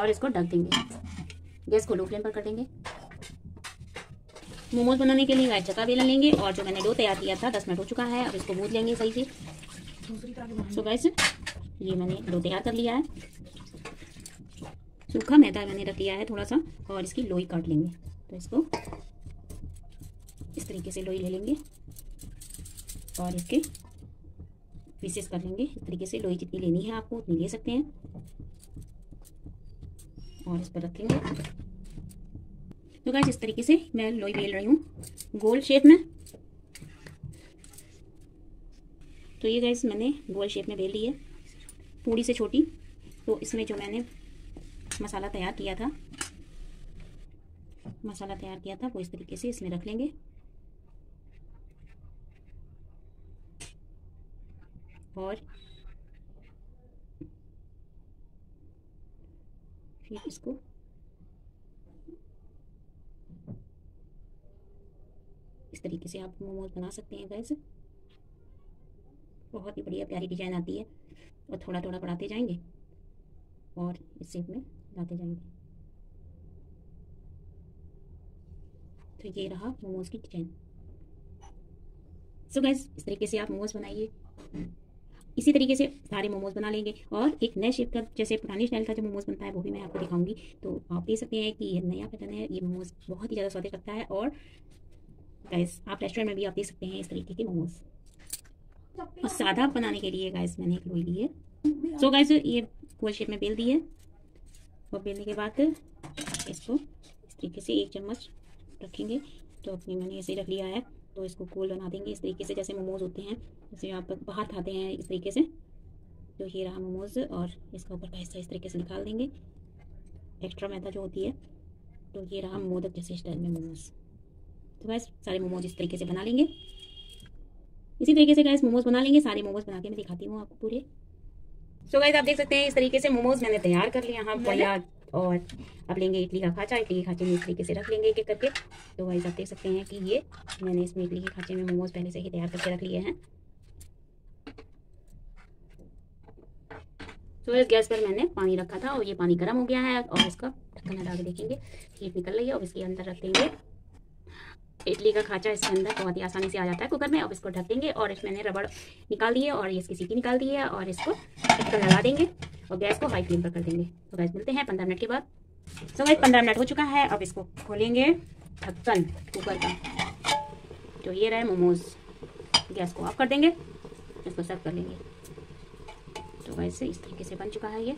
और इसको ढक देंगे। गैस को लो फ्लेम पर कर देंगे। मोमोज बनाने के लिए गाय चका बेलन लेंगे और जो मैंने डो तैयार किया था, दस मिनट हो चुका है, अब इसको भूज लेंगे सही से। सो गैस ये मैंने डो तैयार कर लिया है। सूखा मैदा मैंने रख लिया है थोड़ा सा और इसकी लोई काट लेंगे। तो इसको इस तरीके से लोई ले लेंगे और इसके पीसेस कर लेंगे। इस तरीके से लोई जितनी लेनी है आपको उतनी ले सकते हैं। और इस पर रखेंगे। तो गाइस इस तरीके से मैं लोई बेल रही हूँ। गोल शेप में। तो ये गाइस मैंने गोल शेप में बेल ली है। पूरी से छोटी। तो इसमें जो मैंने मसाला तैयार किया था, मसाला तैयार किया था, वो इस तरीके से इसमें रख लेंगे। और फिर इसको। इस तरीके से आप मोमोज बना सकते हैं गैस बहुत ही बढ़िया प्यारी डिज़ाइन आती है। और थोड़ा थोड़ा बढ़ाते जाएँगे। और इस शेप में लाते जाएँगे। तो ये रहा मोमोज की डिज़ाइन सो गैस इस तरीके से आप मोमोज बनाइए। इसी तरीके से सारे मोमोज बना लेंगे। और एक नए शेप का, जैसे पुरानी स्टाइल का जो मोमोज बनता है, वो भी मैं आपको दिखाऊँगी। तो आप देख सकते हैं कि ये नया पैटर्न है। ये मोमोज बहुत ही ज़्यादा स्वादिष्ट लगता है। और गैस आप रेस्टोरेंट में भी आप देख सकते हैं इस तरीके के मोमोज। और सादा बनाने के लिए गैस मैंने एक लोई ली है। सो गैस ये गोल शेप में बेल दी है। और बेलने के बाद इसको इस तरीके से एक चम्मच रखेंगे। तो अपनी मैंने ऐसे रख लिया है। तो इसको गोल बना देंगे इस तरीके से जैसे मोमोज होते हैं जैसे आप बाहर खाते हैं इस तरीके से तो ये रहा मोमोज और इसका ऊपर का हिस्सा इस तरीके से निकाल देंगे। एक्स्ट्रा मैदा जो होती है तो ये रहा मोदक जैसे स्टाइल में मोमोज। तो बस सारे मोमोज इस तरीके से बना लेंगे। इसी तरीके से गैस मोमोज बना लेंगे सारे मोमोज बना के मैं दिखाती हूँ आपको पूरे। सो so गैस आप देख सकते हैं इस तरीके से मोमोज मैंने तैयार कर लिया हाँ बढ़िया। और अब लेंगे इडली का खाचा, इडली के खाचे में इस तरीके से रख लेंगे एक एक करके। तो गाइस आप देख सकते हैं कि ये मैंने इसमें इडली के खाचे में मोमोज पहले से ही तैयार करके रख लिए हैं। तो इस गैस पर मैंने पानी रखा था और ये पानी गर्म हो गया है और इसका ढक्कन हटा के देखेंगे। हीट निकल रही है और इसके अंदर रख देंगे। इडली का खाचा इसके अंदर बहुत ही आसानी से आ जाता है कुकर में। अब इसको ढक देंगे और इसमें मैंने रबड़ निकाल दिए और इसकी सीटी निकाल दी है और इसको ढक्कन लगा देंगे। और गैस को हाई फ्लेम पर कर देंगे। तो गैस मिलते हैं पंद्रह मिनट के बाद। सो गैस पंद्रह मिनट हो चुका है, अब इसको खोलेंगे ढक्कन कुकर का। तो ये रहे मोमोज गैस को ऑफ़ कर देंगे, इसको सर्व कर लेंगे। तो वैसे इस तरीके से बन चुका है ये।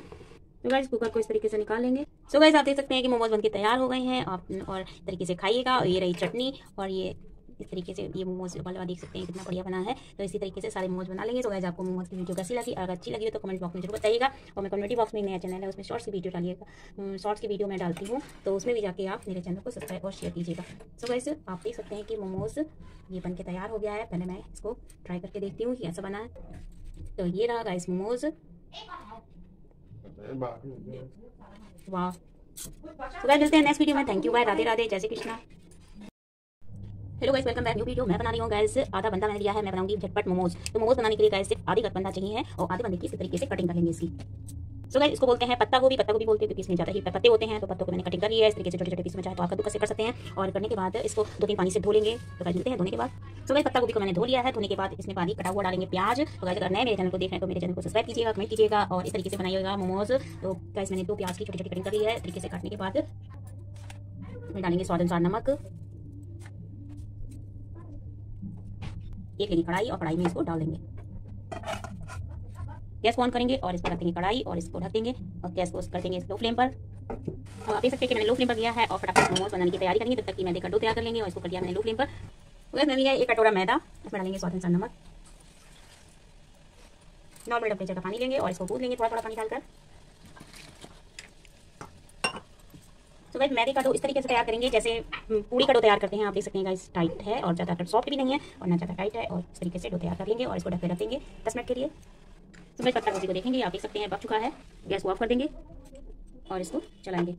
तो गैस कुकर को इस तरीके से निकाल लेंगे। सो गैस आप देख सकते हैं कि मोमोज बनके तैयार हो गए हैं। आप और तरीके से खाइएगा। और ये रही चटनी और ये इस तरीके से ये मोमोज वाला देख सकते हैं कितना बढ़िया बना है। तो इसी तरीके से सारे मोमोज बना लेंगे। तो गैस आपको मोमोज की वीडियो कैसी लगी? अगर अच्छी लगी तो कमेंट बॉक्स में ज़रूर बताइएगा। और मैं कम्युनिटी बॉक्स में नया चैनल है उसमें शॉर्ट्स की वीडियो डालिएगा। शॉर्ट्स की वीडियो मैं डालती हूँ। तो उसमें भी जाके आप मेरे चैनल को सब्सक्राइब और शेयर कीजिएगा। सो गैस आप देख सकते हैं कि मोमोज ये बन के तैयार हो गया है। पहले मैं इसको ट्राई करके देखती हूँ कि ऐसा बना है। तो ये रहा गाइस मोमोज। वाह। तो गाइस मिलते हैं नेक्स्ट वीडियो में। Thank you bye Radhe Radhe जय Shri Krishna. Hello guys welcome back new video मैं बना रही हूँ गाइस आधा बंदा मैंने लिया है, मैं बनाऊँगी झटपट मोमोज। तो मोमोज बनाने के लिए गाइस सिर्फ़ आधी बंदा चाहिए है और आधे बंदे की इस तरीके से कटिंग कर लेंगे इसकी। सो गाइस इसको बोलते हैं पत्ता गोभी। पत्ता गोभी बोलते हैं क्योंकि इसमें ज़्यादा ही पत्ते होते हैं तो पत्तों को मैंने कटिंग कर लिया है। इस तरीके से छोटे छोटे पीस में चाहे तो आप कद्दू कैसे कर सकते हैं और करने के बाद इसको दो तीन पानी से धो लेंगे। तो गाइस मिलते हैं धोने के बाद। सो गाइस पत्ता गोभी को मैंने धो लिया है। धोने के बाद इसमें पानी कटा हुआ डालेंगे प्याज। तो गाइस अगर नए मेरे चैनल को देख तो मेरे चैनल को सब्सक्राइब कीजिएगा कमेंट कीजिएगा और इस तरीके से बनाइएगा मोमोज। तो गाइस मैंने दो प्याज की छोटी छोटी कटिंग कर ली है। इस तरीके से काटने के बाद डालेंगे स्वाद अनुसार नमक। एक लेंगे कढ़ाई और कढ़ाई में इसको डाल देंगे। गैस ऑन करेंगे और इस पर रख कढ़ाई और इसको ढक देंगे और गैस को कर देंगे लो फ्लेम पर। तो आप देख सकते हैं कि मैंने लो फ्लेम पर किया है और फटाफट मोमोज बनाने की तैयारी करेंगे तब तक कि मैंने कड्डू तैयार कर लेंगे और इसको कर दिया मैंने लो फ्लेम पर। गैस मैंने लिया एक कटोरा मैदा इसमें डालेंगे स्वाद अनुसार नमक। नॉर्मल टेम्परेचर का पानी लेंगे और इसको गूंद लेंगे थोड़ा थोड़ा पानी डालकर। तो गाइस मैदे का डो इस तरीके से तैयार करेंगे, जैसे पूरी का डो तैयार करते हैं, आप देख सकते हैं गाइस टाइट है और ज़्यादा सॉफ्ट भी नहीं है और ना ज़्यादा टाइट है और इस तरीके से डो तैयार कर लेंगे और इसको ढक रख देंगे दस मिनट के लिए। तो मैं पत्ता गोभी को देखेंगे, आप देख सकते हैं पक चुका है। गैस को ऑफ़ कर देंगे और इसको चलाएँगे।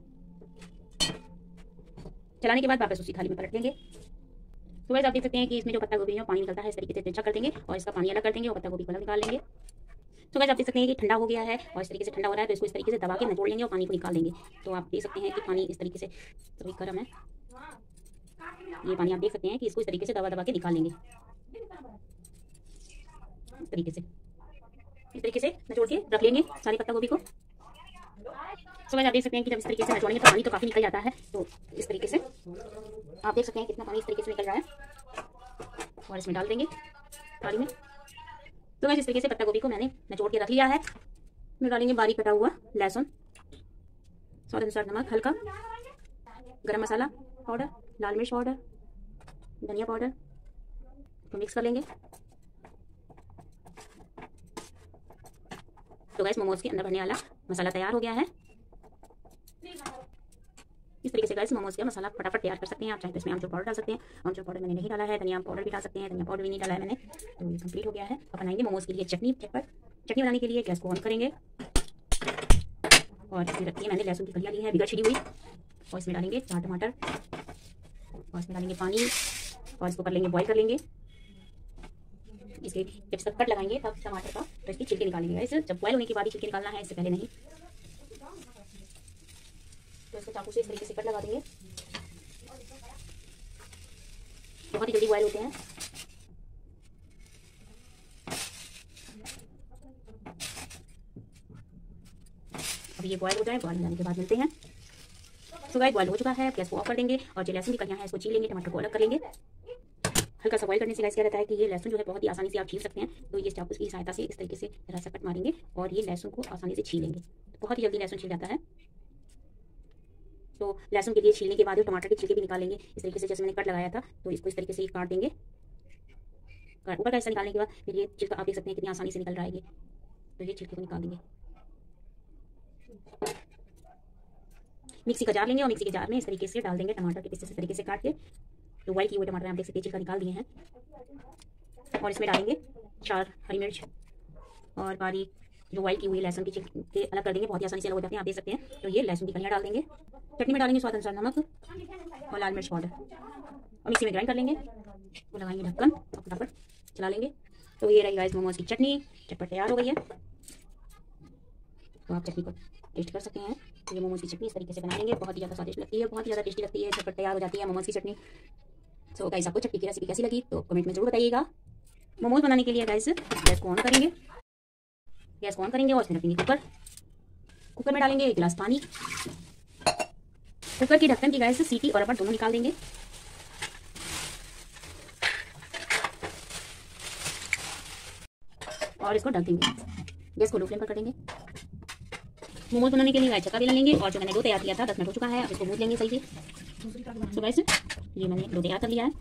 चलाने के बाद वापस उसी थाली में पलट देंगे। तो वैसे आप देख सकते हैं कि इसमें जो पत्ता गोभी है पानी निकलता है, इस तरीके से अच्छा कर देंगे और इसका पानी अलग कर देंगे और पत्ता गोभी को अलग निकाल लेंगे। तो वैसे आप देख सकते हैं कि ठंडा हो गया है और इस तरीके से ठंडा हो रहा है तो इसको इस तरीके से दबा के निचोड़ लेंगे और पानी को निकाल देंगे तो आप देख सकते हैं कि पानी इस तरीके से सभी गर्म है। ये पानी आप देख सकते हैं कि इसको इस तरीके से दबा दबा के निकाल लेंगे। इस तरीके से। इस तरीके से निचोड़ के रख लेंगे सारी पत्ता गोभी को। तो आप देख सकते हैं कि जब इस तरीके से नचोड़ेंगे तो पानी तो काफ़ी निकल जाता है। तो इस तरीके से आप देख सकते हैं कितना पानी इस तरीके से निकल रहा है। और इसमें डाल देंगे थाली में। तो मैं इस तरीके से पत्ता गोभी को मैंने निचोड़ के रख लिया है, मैं डालेंगे बारीक कटा हुआ लहसुन, स्वाद अनुसार नमक, हल्का गरम मसाला पाउडर, लाल मिर्च पाउडर, धनिया पाउडर तो मिक्स कर लेंगे। तो गैस मोमोज के अंदर भरने वाला मसाला तैयार हो गया है। इस तरीके से गैस मोमोज का मसाला फटाफट तैयार कर सकते हैं। आप चाहे तो इसमें आमचूर पाउडर डाल सकते हैं। आमचूर पाउडर मैंने नहीं डाला है, धनिया पाउडर भी डाल सकते हैं, धनिया पाउडर भी नहीं डाला है मैंने। तो ये कंप्लीट हो गया है। अब बनाएँगे मोमोज के लिए चटनी झटपट चटनी बनाने के लिए गैस को ऑन करेंगे। और इसमें रखी मैंने लहसुन की कलियाँ ली है, बिगड़ छिड़ी हुई। और इसमें डालेंगे चार टमाटर। और इसमें डालेंगे पानी। और इसको कर लेंगे बॉयल कर लेंगे। इसके जब तक कट लगाएँगे, तब टमाटर का तो इसकी छिलके निकालेंगे जब बॉयल होने के बाद ही छिलके निकालना है, इससे पहले नहीं। इसको चाकू से इस तरीके से कट लगा देंगे। बहुत ही जल्दी बॉयल होते हैं। अब ये बॉयल हो जाए बॉयल जाने के बाद मिलते हैं। तो गाय बॉयल हो चुका है, गैस को ऑफ़ कर देंगे और जो लहसुन की कलियाँ हैं, इसको छील लेंगे, टमाटर को अलग कर लेंगे। हल्का सा बॉयल करने से गैस क्या रहता है कि ये लहसुन जो है बहुत ही आसानी से आप छील सकते हैं। तो ये चाकू की सहायता से इस तरीके से जरा सा कट मारेंगे और ये लहसुन को आसानी से छीलेंगे। बहुत ही जल्दी लहसुन छील जाता है। तो लहसुन के लिए छीलने के बाद और टमाटर के छिलके भी निकालेंगे, इस तरीके से जैसे मैंने कट लगाया था तो इसको इस तरीके से काट देंगे। ऊपर का हिस्सा निकालने के बाद फिर ये छिलका आप देख सकते हैं कितनी आसानी से निकल रहा है ये। तो ये छिलके को निकाल देंगे। मिक्सी का जार लेंगे और मिक्सी के जार में इस तरीके से डाल देंगे टमाटर के पीसेस इस तरीके से काट के। तो बॉइल किए हुए टमाटर आप देख सकते छिलका निकाल दिए हैं। और इसमें डालेंगे चार हरी मिर्च और बारीक जो बॉइल की हुई लहसुन की छिलके अलग कर देंगे, बहुत ही आसानी से अलग हो जाते हैं। आप देख सकते हैं। तो ये लहसुन की कलियाँ डाल देंगे। चटनी में डालेंगे स्वाद अनुसार नमक और लाल मिर्च पाउडर। और मिक्सी में ग्राइंड कर लेंगे। वो लगाएँगे ढक्कन और फटाफट चला लेंगे। तो ये रही गाइस मोमोज की चटनी। चटपट तैयार हो गई है। तो आप चटनी को टेस्ट कर सकते हैं। तो ये मोमोज की चटनी इस तरीके से बना लेंगे। बहुत ही ज़्यादा स्वादिष्ट लगती है, बहुत ही ज़्यादा टेस्टी लगती है। चटपट तैयार हो जाती है मोमोज की चटनी। सो गाइस आपको चटनी की रेसिपी कैसी लगी? तो कमेंट में ज़रूर बताइएगा। मोमोज बनाने के लिए गाइस गैस को ऑन करेंगे। गैस ऑन करेंगे और उसमें रखेंगे कुकर कुकर में डालेंगे एक गिलास पानी। कुकर की ढक्कन की गैस से सीटी और रबर दोनों निकाल देंगे। और इसको ढक देंगे। गैस को लो फ्लेम पर कर देंगे। मोमोज बनाने के लिए गाय चक्का बेलन लेंगे और जो मैंने दो तैयार किया था, दस मिनट हो चुका है, अब इसको भूज लेंगे सही से। तो गैस ये मैंने दो तैयार कर लिया है।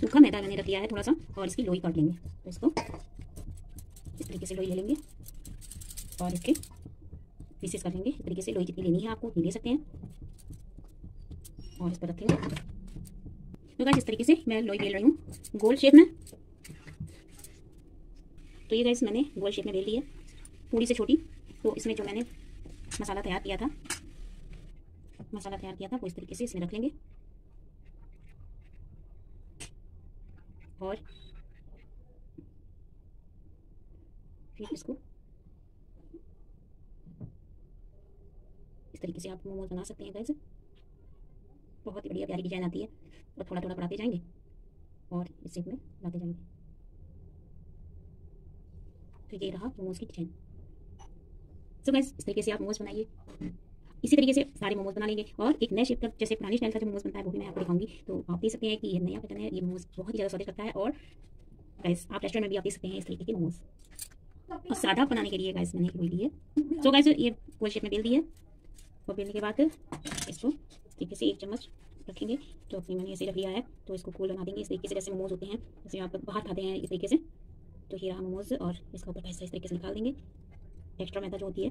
सूखा मैदा मैंने रख लिया है थोड़ा सा और इसकी लोई काट लेंगे। तो इसको इस तरीके से लोई ले लेंगे और इसके पीसेस कर लेंगे। इस तरीके से लोई जितनी लेनी है आपको, उतनी ले सकते हैं। और इस पर रखेंगे। तो गैस इस तरीके से मैं लोई बेल रही हूँ। गोल शेप में। तो ये गैस मैंने गोल शेप में बेल ली है। पूरी से छोटी। तो इसमें जो मैंने मसाला तैयार किया था, मसाला तैयार किया था, वो इस तरीके से इसमें रख लेंगे। और फिर इसको। इस तरीके से आप मोमोज बना सकते हैं गैस बहुत ही बढ़िया प्यारी डिज़ाइन आती है। और थोड़ा थोड़ा बढ़ाते जाएँगे और इस शेप में लाते जाएँगे। तो ये रहा मोमोज की डिज़ाइन सो गैस इस तरीके से आप मोमोज बनाइए। इसी तरीके से सारे मोमोज बना लेंगे। और एक नए शेप का जैसे पुरानी स्टाइल का जो मोमोज बनता है, वो भी मैं आपको दिखाऊँगी। तो आप देख सकते हैं कि ये नया पैटर्न है। ये मोमोज बहुत ही ज़्यादा स्वादिष्ट लगता है। और गैस आप रेस्टोरेंट में भी आप देख सकते हैं इस तरीके के मोमोज। और सादा बनाने के लिए गैस मैंने एक ली है सो गैस ये गोल शेप में बेल दी है और बेलने के बाद इसको तरीके से एक चम्मच रखेंगे। तो अपनी मैंने ऐसे रख लिया है। तो इसको गोल बना देंगे। इस तरीके से जैसे मोमोज होते हैं, जैसे आप बाहर खाते हैं, इस तरीके से। तो ये रहा मोमोज और इसका ऊपर पैसा इस तरीके से निकाल देंगे। एक्स्ट्रा मैदा जो होती है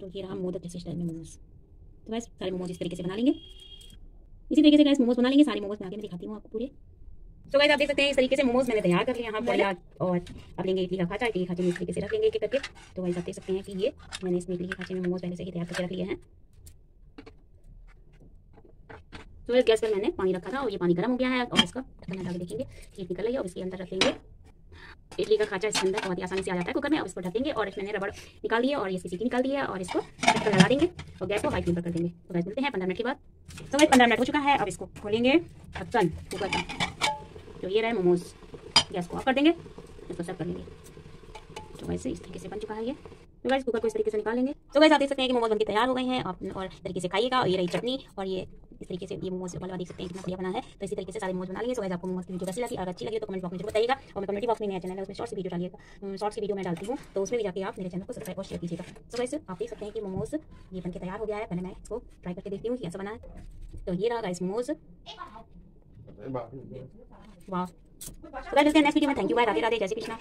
तो ये रहा मोदक जैसे स्टाइल में मोमोज। तो गैस सारे मोमोज इस तरीके से बना लेंगे। इसी तरीके से गैस मोमोज बना लेंगे। सारे मोमोज बना के मैं दिखाती हूँ आपको पूरे। तो गैस आप देख सकते हैं इस तरीके से मोमोज मैंने तैयार कर लिया यहाँ बढ़िया। और अब लेंगे इडली का खाचा। इडली खाचे में इस तरीके से रख लेंगे एक करके। तो वैसे आप देख सकते हैं कि ये मैंने इसमें इडली खाचे में मोमोज पहले से ही तैयार करके रख लिए हैं। तो इस गैस पर मैंने पानी रखा था और ये पानी गर्म हो गया है। और इसका ढक्कन हटा के देखेंगे ये निकल रही है और इसके अंदर रख लेंगे। इडली का खाचा इसके अंदर बहुत ही आसानी से आ जाता है कुकर में। अब इसको ढकेंगे और इसमें रबड़ निकाल दिया और इसकी सीटी निकाल दिया और इसको ढक्कन लगा देंगे और गैस को हाई फ्लेम पर कर देंगे। तो गैस मिलते हैं पंद्रह मिनट के बाद। तो गैस पंद्रह मिनट हो चुका है। अब इसको खोलेंगे ढक्कन कुकर का। तो ये रहे मोमोज। गैस को ऑफ़ कर देंगे, इसको सर्व कर लेंगे। तो वैसे इस तरीके से बन चुका है ये। तो गैस कुकर को इस तरीके से निकाल लेंगे तो गैस आप देख सकते हैं कि मोमोज बनके तैयार हो गए हैं। आप और तरीके से खाइएगा, और ये रही चटनी, और ये इस तरीके से ये मोमोज वाला देख सकते हैं कितना बढ़िया बना है। तो इसी तरीके से सारे मोमोज बना लिए। सो गैस आपको मोमोज की वीडियो कैसी लगी? अगर अच्छी लगी तो कमेंट बॉक्स में ज़रूर बताइएगा। और मैं कमेंट बॉक्स में नया चैनल है, उसमें शॉर्ट्स वीडियो डालिएगा। शॉर्ट्स वीडियो मैं डालती हूँ। तो उसमें भी जाके आप मेरे चैनल को सब्सक्राइब और शेयर कीजिएगा। तो गैस आप देख सकते हैं कि मोमोज ये बनकर तैयार हो गया है। पहले मैं इसको ट्राई करके देखती हूँ कि कैसा बना है। तो ये रहा गाइस मोमोज। वाह तो गाइस मिलते हैं नेक्स्ट वीडियो में thank you bye Radhe Radhe जय श्री कृष्णा